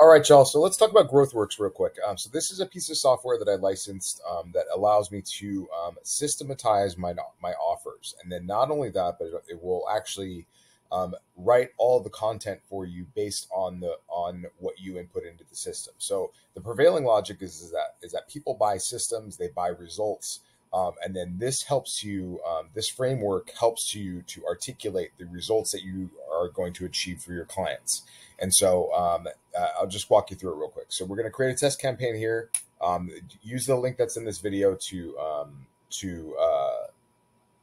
All right, y'all. So let's talk about GrowthWorks real quick. Um, so this is a piece of software that I licensed um, that allows me to um, systematize my my offers, and then not only that, but it will actually um, write all the content for you based on the on what you input into the system. So the prevailing logic is, is that is that people buy systems, they buy results, um, and then this helps you. Um, this framework helps you to articulate the results that you are going to achieve for your clients. And so uh, I'll just walk you through it real quick. So we're going to create a test campaign here. Um, use the link that's in this video to um, to uh,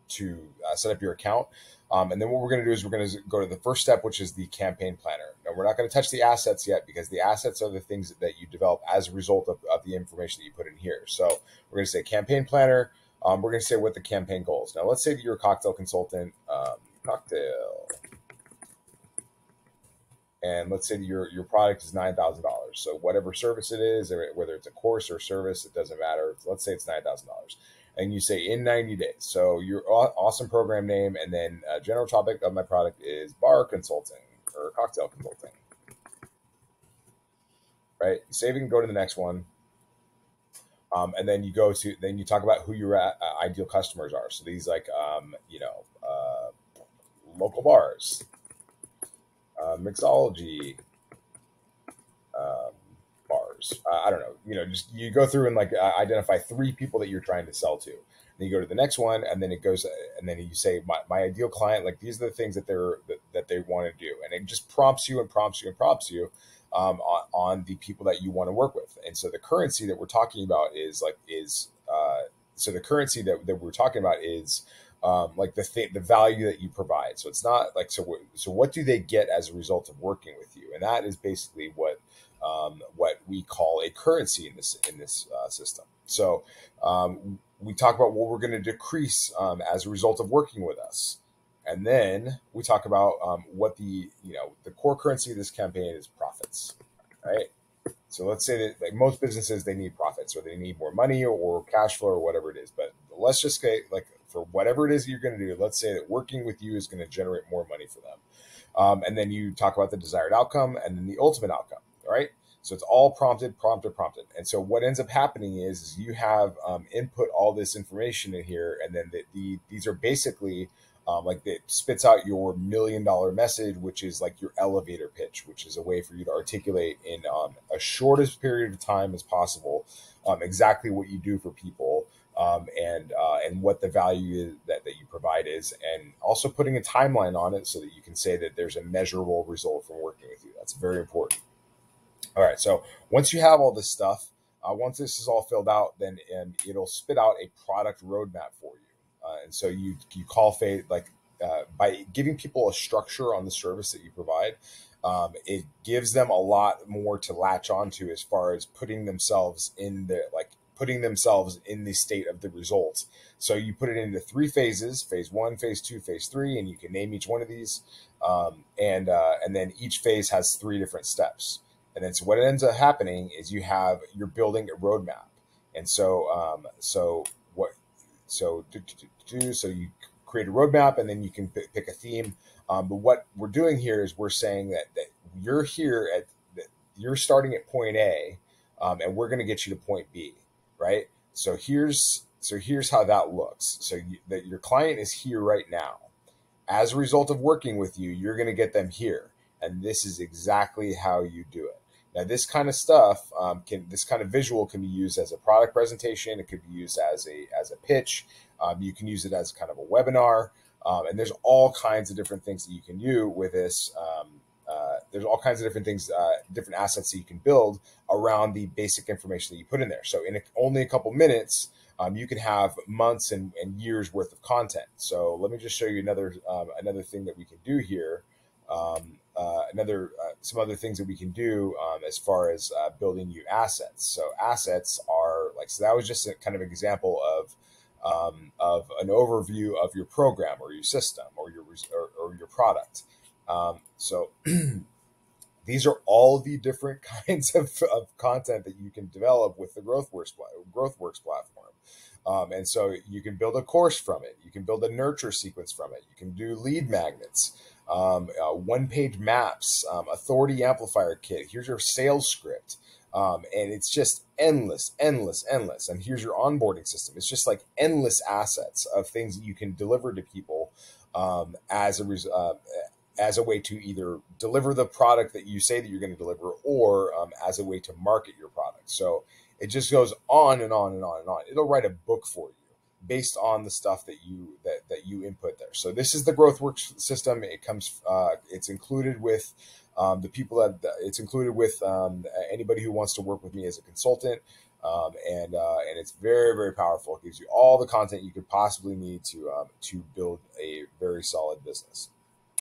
to uh, set up your account. Um, and then what we're going to do is we're going to go to the first step, which is the campaign planner. Now, we're not going to touch the assets yet because the assets are the things that you develop as a result of, of the information that you put in here. So we're going to say campaign planner. Um, we're going to say what the campaign goals. Now, let's say that you're a cocktail consultant, um, cocktail and let's say your your product is nine thousand dollars. So whatever service it is, whether it's a course or service, it doesn't matter. Let's say it's nine thousand dollars, and you say in ninety days. So your awesome program name, and then a general topic of my product is bar consulting or cocktail consulting. Right, save and go to the next one. Um, and then you go to then you talk about who your uh, ideal customers are. So these like um, you know uh, local bars, uh, mixology um, bars. Uh, I don't know. You know, just you go through and like uh, identify three people that you're trying to sell to. Then you go to the next one, and then it goes, and then you say, my, my ideal client, like these are the things that they're that, that they want to do, and it just prompts you and prompts you and prompts you um, on, on the people that you want to work with. And so the currency that we're talking about is like is uh, so the currency that, that we're talking about is um, like the th- the value that you provide. So it's not like so. W- so what do they get as a result of working with you? And that is basically what um, what we call a currency in this in this uh, system. So um, we talk about what we're going to decrease um, as a result of working with us, and then we talk about um, what the you know the core currency of this campaign is profits, right? So let's say that like most businesses they need profits or they need more money or cash flow or whatever it is. But let's just say like for whatever it is you're going to do, let's say that working with you is going to generate more money for them. Um, and then you talk about the desired outcome and then the ultimate outcome, right? So it's all prompted, prompted, prompted. And so what ends up happening is, is you have um, input all this information in here, and then the, the these are basically um, like it spits out your million dollar message, which is like your elevator pitch, which is a way for you to articulate in um, a shortest period of time as possible um, exactly what you do for people um, and uh, and what the value that, that you provide is, and also putting a timeline on it so that you can say that there's a measurable result from working with you. That's very important. All right, so once you have all this stuff, uh, once this is all filled out, then and it'll spit out a product roadmap for you. Uh, and so you you call fate like uh, by giving people a structure on the service that you provide. Um, it gives them a lot more to latch onto as far as putting themselves in the like putting themselves in the state of the results. So you put it into three phases: phase one, phase two, phase three, and you can name each one of these. Um, and uh, and then each phase has three different steps. And then so what ends up happening is you have you're building a roadmap. And so um, so what so do, do, do, so you create a roadmap and then you can pick, pick a theme. Um, but what we're doing here is we're saying that, that you're here at that you're starting at point A, um, and we're going to get you to point B right? So here's so here's how that looks. So you, that your client is here right now. As a result of working with you, you're going to get them here, and this is exactly how you do it. Now, this kind of stuff um, can this kind of visual can be used as a product presentation. It could be used as a as a pitch. Um, you can use it as kind of a webinar, um, and there's all kinds of different things that you can do with this. Uh, there's all kinds of different things, uh, different assets that you can build around the basic information that you put in there. So in a, only a couple minutes, um, you can have months and, and, years worth of content. So let me just show you another um, another thing that we can do here. Um, uh, another uh, some other things that we can do um, as far as uh, building new assets. So assets are like so that was just a kind of example of um, of an overview of your program or your system or your or, or your product. Um, so these are all the different kinds of, of content that you can develop with the GrowthWorks, GrowthWorks platform. Um, and so you can build a course from it. You can build a nurture sequence from it. You can do lead magnets. um, uh, one page maps, um, authority amplifier kit. Here's your sales script. Um, and it's just endless, endless, endless. And here's your onboarding system. It's just like endless assets of things that you can deliver to people um, as a uh, as a way to either deliver the product that you say that you're going to deliver, or um, as a way to market your product. So it just goes on and on and on and on. It'll write a book for you based on the stuff that you that, that you input there. So this is the GrowthWorks system. It comes uh, it's included with um, the people that it's included with um, anybody who wants to work with me as a consultant. Um, and uh, and it's very very powerful. It gives you all the content you could possibly need to um, to build a very solid business.